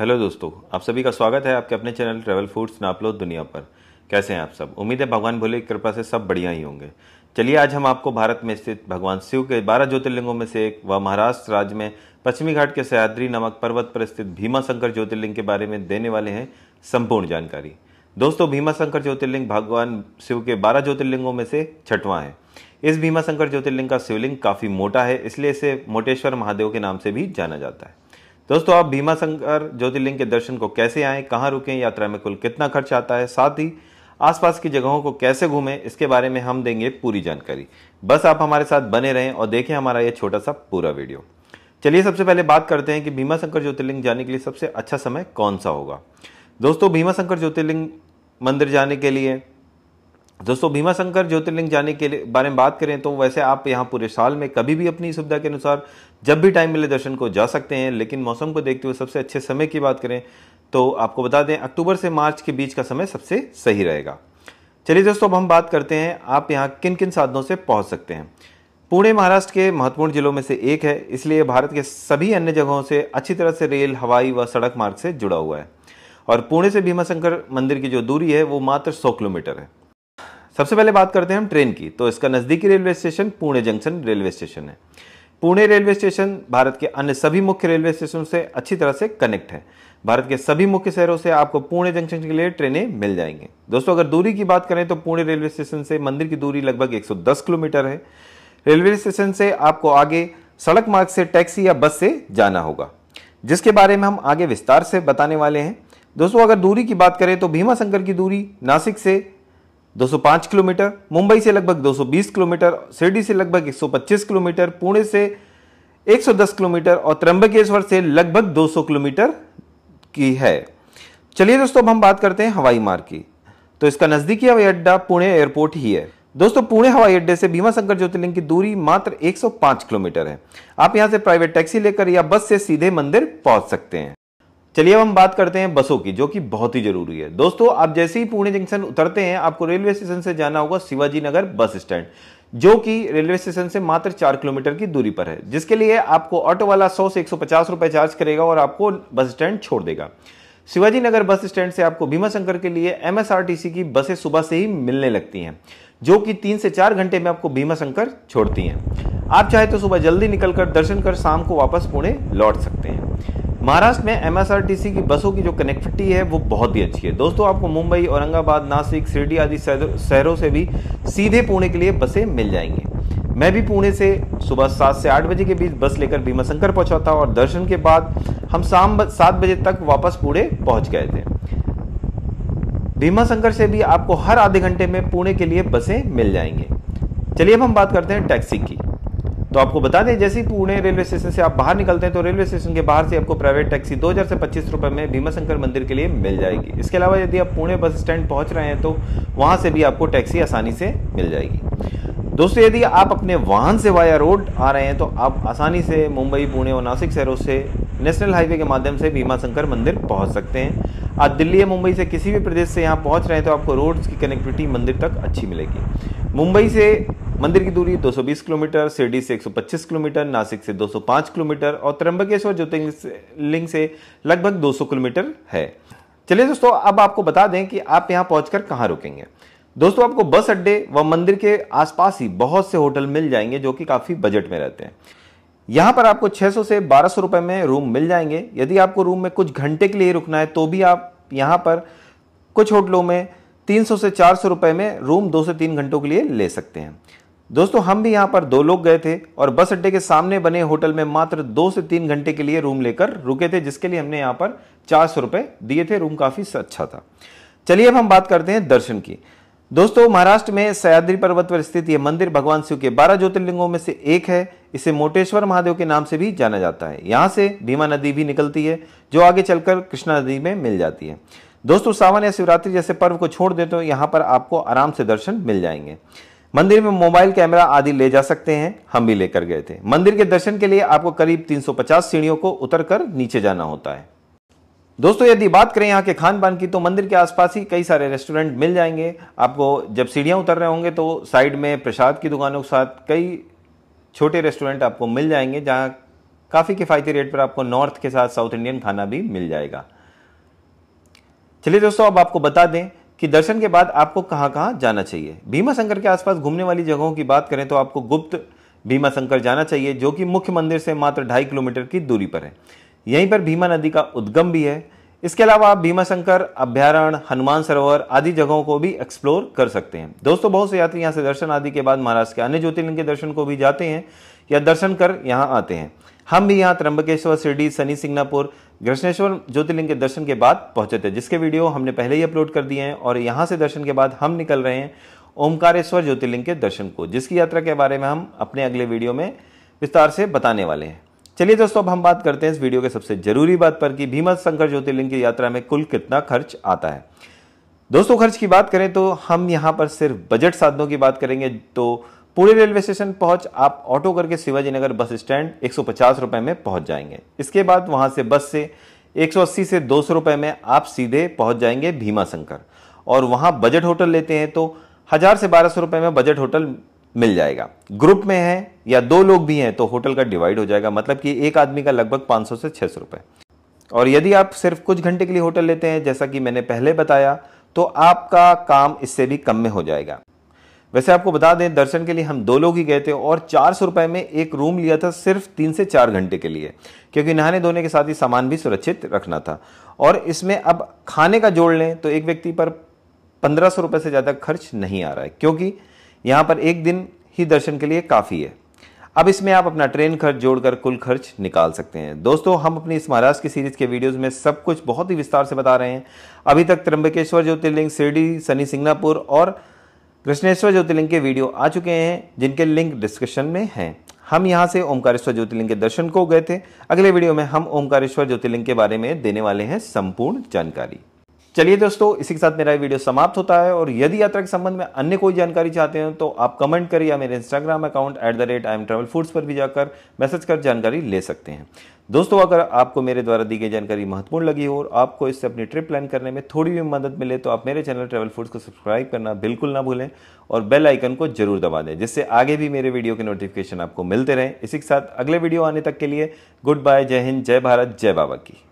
Hello दोस्तों, आप सभी का स्वागत है आपके अपने चैनल ट्रेवल फूड्स नापलो दुनिया पर। कैसे हैं आप सब? उम्मीद है भगवान भोले की कृपा से सब बढ़िया ही होंगे। चलिए, आज हम आपको भारत में स्थित भगवान शिव के बारह ज्योतिर्लिंगों में से एक व महाराष्ट्र राज्य में पश्चिमी घाट के सह्याद्री नामक पर्वत पर स्थित भीमा शंकर ज्योतिर्लिंग के बारे में देने वाले हैं संपूर्ण जानकारी। दोस्तों भीमा शंकर ज्योतिर्लिंग भगवान शिव के बारह ज्योतिर्लिंगों में से छठवां है। इस भीमा शंकर ज्योतिर्लिंग का शिवलिंग काफ़ी मोटा है, इसलिए इसे मोटेश्वर महादेव के नाम से भी जाना जाता है। दोस्तों, आप भीमा शंकर ज्योतिर्लिंग के दर्शन को कैसे आए, कहाँ रुकें, यात्रा में कुल कितना खर्च आता है, साथ ही आसपास की जगहों को कैसे घूमें, इसके बारे में हम देंगे पूरी जानकारी। बस आप हमारे साथ बने रहें और देखें हमारा ये छोटा सा पूरा वीडियो। चलिए, सबसे पहले बात करते हैं कि भीमा शंकर ज्योतिर्लिंग जाने के लिए सबसे अच्छा समय कौन सा होगा। दोस्तों, भीमा शंकर ज्योतिर्लिंग मंदिर जाने के लिए दोस्तों भीमा शंकर ज्योतिर्लिंग जाने के बारे में बात करें तो वैसे आप यहाँ पूरे साल में कभी भी अपनी सुविधा के अनुसार जब भी टाइम मिले दर्शन को जा सकते हैं, लेकिन मौसम को देखते हुए सबसे अच्छे समय की बात करें तो आपको बता दें, अक्टूबर से मार्च के बीच का समय सबसे सही रहेगा। चलिए दोस्तों, अब हम बात करते हैं, आप यहाँ किन किन साधनों से पहुँच सकते हैं। पुणे, महाराष्ट्र के महत्वपूर्ण जिलों में से एक है, इसलिए भारत के सभी अन्य जगहों से अच्छी तरह से रेल, हवाई व सड़क मार्ग से जुड़ा हुआ है। और पुणे से भीमाशंकर मंदिर की जो दूरी है, वो मात्र 100 किलोमीटर है। सबसे पहले बात करते हैं हम ट्रेन की। तो इसका नजदीकी railway station Pune junction railway station है। पुणे रेलवे स्टेशन भारत के अन्य सभी मुख्य रेलवे स्टेशन से अच्छी तरह से कनेक्ट है। भारत के सभी मुख्य शहरों से आपको पुणे जंक्शन के लिए ट्रेनें मिल जाएँगी। दोस्तों, अगर दूरी की बात करें तो पुणे रेलवे स्टेशन से मंदिर की दूरी लगभग 110 किलोमीटर है। रेलवे स्टेशन से आपको आगे सड़क मार्ग से टैक्सी या बस से जाना होगा, जिसके बारे में हम आगे विस्तार से बताने वाले हैं। दोस्तों, अगर दूरी की बात करें तो भीमा शंकर की दूरी नासिक से 205 किलोमीटर, मुंबई से लगभग 220 किलोमीटर, शिरडी से लगभग 125 किलोमीटर, पुणे से 110 किलोमीटर और त्रंबकेश्वर से लगभग 200 किलोमीटर की है। चलिए दोस्तों, अब हम बात करते हैं हवाई मार्ग की। तो इसका नजदीकी हवाई अड्डा पुणे एयरपोर्ट ही है। दोस्तों, पुणे हवाई अड्डे से भीमा शंकर ज्योतिर्लिंग की दूरी मात्र 105 किलोमीटर है। आप यहाँ से प्राइवेट टैक्सी लेकर या बस से सीधे मंदिर पहुँच सकते हैं। चलिए अब हम बात करते हैं बसों की, जो कि बहुत ही ज़रूरी है। दोस्तों, आप जैसे ही पुणे जंक्शन उतरते हैं, आपको रेलवे स्टेशन से जाना होगा शिवाजी नगर बस स्टैंड, जो कि रेलवे स्टेशन से मात्र चार किलोमीटर की दूरी पर है, जिसके लिए आपको ऑटो वाला सौ से एक सौ पचास रुपए चार्ज करेगा और आपको बस स्टैंड छोड़ देगा। शिवाजी नगर बस स्टैंड से आपको भीमा शंकर के लिए एमएसआरटीसी की बसें सुबह से ही मिलने लगती हैं, जो कि तीन से चार घंटे में आपको भीमा शंकर छोड़ती हैं। आप चाहे तो सुबह जल्दी निकलकर, दर्शन कर शाम को वापस पुणे लौट सकते हैं। महाराष्ट्र में एमएसआरटीसी की बसों की जो कनेक्टिविटी है, वो बहुत ही अच्छी है। दोस्तों, आपको मुंबई, औरंगाबाद, नासिक, शिरडी आदि शहरों से भी सीधे पुणे के लिए बसें मिल जाएँगी। मैं भी पुणे से सुबह सात से आठ बजे के बीच बस लेकर भीमा शंकर पहुँचा था और दर्शन के बाद हम शाम सात बजे तक वापस पुणे पहुँच गए थे। भीमाशंकर से भी आपको हर आधे घंटे में पुणे के लिए बसें मिल जाएँगे। चलिए अब हम बात करते हैं टैक्सी की। तो आपको बता दें, जैसे ही पुणे रेलवे स्टेशन से आप बाहर निकलते हैं तो रेलवे स्टेशन के बाहर से आपको प्राइवेट टैक्सी दो हज़ार से पच्चीस रुपए में भीमाशंकर मंदिर के लिए मिल जाएगी। इसके अलावा यदि आप पुणे बस स्टैंड पहुँच रहे हैं तो वहाँ से भी आपको टैक्सी आसानी से मिल जाएगी। दोस्तों, यदि आप अपने वाहन से वाया रोड आ रहे हैं तो आप आसानी से मुंबई, पुणे और नासिक शहरों से नेशनल हाईवे के माध्यम से भीमा शंकर मंदिर पहुँच सकते हैं। आप दिल्ली या मुंबई से किसी भी प्रदेश से यहाँ पहुँच रहे हैं तो आपको रोड्स की कनेक्टिविटी मंदिर तक अच्छी मिलेगी। मुंबई से मंदिर की दूरी 220 किलोमीटर, शिरडी से 125 किलोमीटर, नासिक से 205 किलोमीटर और त्रंबकेश्वर ज्योतिर्लिंग से लगभग 200 किलोमीटर है। चलिए दोस्तों, अब आपको बता दें कि आप यहाँ पहुंचकर कहाँ रुकेंगे। दोस्तों, आपको बस अड्डे व मंदिर के आसपास ही बहुत से होटल मिल जाएँगे जो कि काफ़ी बजट में रहते हैं। यहाँ पर आपको 600 से 1200 रुपए में रूम मिल जाएँगे। यदि आपको रूम में कुछ घंटे के लिए रुकना है तो भी आप यहाँ पर कुछ होटलों में 300 से 400 रुपए में रूम दो से तीन घंटों के लिए ले सकते हैं। दोस्तों, हम भी यहाँ पर दो लोग गए थे और बस अड्डे के सामने बने होटल में मात्र दो से तीन घंटे के लिए रूम लेकर रुके थे, जिसके लिए हमने यहाँ पर चार सौ रुपए दिए थे। रूम काफ़ी अच्छा था। चलिए अब हम बात करते हैं दर्शन की। दोस्तों, महाराष्ट्र में सयाद्री पर्वत पर स्थित यह मंदिर भगवान शिव के बारह ज्योतिर्लिंगों में से एक है। इसे मोटेश्वर महादेव के नाम से भी जाना जाता है। यहाँ से भीमा नदी भी निकलती है, जो आगे चलकर कृष्णा नदी में मिल जाती है। दोस्तों, सावन या शिवरात्रि जैसे पर्व को छोड़ दे तो यहाँ पर आपको आराम से दर्शन मिल जाएँगे। मंदिर में मोबाइल कैमरा आदि ले जा सकते हैं, हम भी लेकर गए थे। मंदिर के दर्शन के लिए आपको करीब 350 सीढ़ियों को उतरकर नीचे जाना होता है। दोस्तों, यदि बात करें यहाँ के खान पान की तो मंदिर के आसपास ही कई सारे रेस्टोरेंट मिल जाएँगे। आपको जब सीढ़ियाँ उतर रहे होंगे तो साइड में प्रसाद की दुकानों के साथ कई छोटे रेस्टोरेंट आपको मिल जाएँगे, जहाँ काफ़ी किफ़ायती रेट पर आपको नॉर्थ के साथ साउथ इंडियन खाना भी मिल जाएगा। चलिए दोस्तों, अब आपको बता दें कि दर्शन के बाद आपको कहाँ कहाँ जाना चाहिए? भीमा शंकर के आसपास घूमने वाली जगहों की बात करें तो आपको गुप्त भीमा शंकर जाना चाहिए, जो कि मुख्य मंदिर से मात्र ढाई किलोमीटर की दूरी पर है। यहीं पर भीमा नदी का उद्गम भी है। इसके अलावा आप भीमा शंकर अभ्यारण्य, हनुमान सरोवर आदि जगहों को भी एक्सप्लोर कर सकते हैं। दोस्तों, बहुत से यात्री यहाँ से दर्शन आदि के बाद महाराष्ट्र के अन्य ज्योतिर्लिंग के दर्शन को भी जाते हैं या दर्शन कर यहाँ आते हैं। हम भी यहाँ त्रंबकेश्वर शिरडी, सनी, सिंगनापुर कृष्णेश्वर ज्योतिर्लिंग के दर्शन के बाद पहुँचे थे, जिसके वीडियो हमने पहले ही अपलोड कर दिए हैं और यहाँ से दर्शन के बाद हम निकल रहे हैं ओमकारेश्वर ज्योतिर्लिंग के दर्शन को, जिसकी यात्रा के बारे में हम अपने अगले वीडियो में विस्तार से बताने वाले हैं। चलिए दोस्तों, अब हम बात करते हैं इस वीडियो के सबसे ज़रूरी बात पर कि भीमा शंकर ज्योतिर्लिंग की यात्रा में कुल कितना खर्च आता है। दोस्तों, खर्च की बात करें तो हम यहाँ पर सिर्फ़ बजट साधनों की बात करेंगे तो पूरे रेलवे स्टेशन पहुँच, आप ऑटो करके शिवाजी नगर बस स्टैंड एक सौ पचास रुपए में पहुँच जाएँगे। इसके बाद वहाँ से बस से 180 से 200 रुपए में आप सीधे पहुँच जाएँगे भीमा शंकर। और वहाँ बजट होटल लेते हैं तो हज़ार से बारह सौ रुपए में बजट होटल मिल जाएगा। ग्रुप में है या दो लोग भी हैं तो होटल का डिवाइड हो जाएगा मतलब कि एक आदमी का लगभग 500 से 600 रुपए। और यदि आप सिर्फ़ कुछ घंटे के लिए होटल लेते हैं, जैसा कि मैंने पहले बताया तो आपका काम इससे भी कम में हो जाएगा। वैसे आपको बता दें, दर्शन के लिए हम दो लोग ही गए थे और चार सौ रुपए में एक रूम लिया था सिर्फ़ तीन से चार घंटे के लिए, क्योंकि नहाने धोने के साथ ही सामान भी सुरक्षित रखना था। और इसमें अब खाने का जोड़ लें तो एक व्यक्ति पर पंद्रह सौ रुपए से ज़्यादा खर्च नहीं आ रहा है, क्योंकि यहाँ पर एक दिन ही दर्शन के लिए काफ़ी है। अब इसमें आप अपना ट्रेन खर्च जोड़कर कुल खर्च निकाल सकते हैं। दोस्तों, हम अपनी इस महाराष्ट्र की सीरीज़ के वीडियोस में सब कुछ बहुत ही विस्तार से बता रहे हैं। अभी तक त्र्यंबकेश्वर, ज्योतिर्लिंग, शिरडी, सनी सिंगनापुर और कृष्णेश्वर ज्योतिर्लिंग के वीडियो आ चुके हैं, जिनके लिंक डिस्क्रिप्शन में हैं। हम यहाँ से ओमकारेश्वर ज्योतिर्लिंग के दर्शन को गए थे। अगले वीडियो में हम ओमकारेश्वर ज्योतिर्लिंग के बारे में देने वाले हैं संपूर्ण जानकारी। चलिए दोस्तों, इसी के साथ मेरा वीडियो समाप्त होता है और यदि यात्रा के संबंध में अन्य कोई जानकारी चाहते हैं तो आप कमेंट करें या मेरे Instagram account at the rate I M travel foods पर भी जाकर मैसेज कर जानकारी ले सकते हैं। दोस्तों, अगर आपको मेरे द्वारा दी गई जानकारी महत्वपूर्ण लगी हो और आपको इससे अपनी ट्रिप प्लान करने में थोड़ी भी मदद मिले तो आप मेरे चैनल ट्रेवल फूड्स को सब्सक्राइब करना बिल्कुल ना भूलें और बेल आइकन को ज़रूर दबा दें, जिससे आगे भी मेरे वीडियो के नोटिफिकेशन आपको मिलते रहें। इसी के साथ अगले वीडियो आने तक के लिए गुड बाय जय हिंद, जय भारत, जय बाबा की।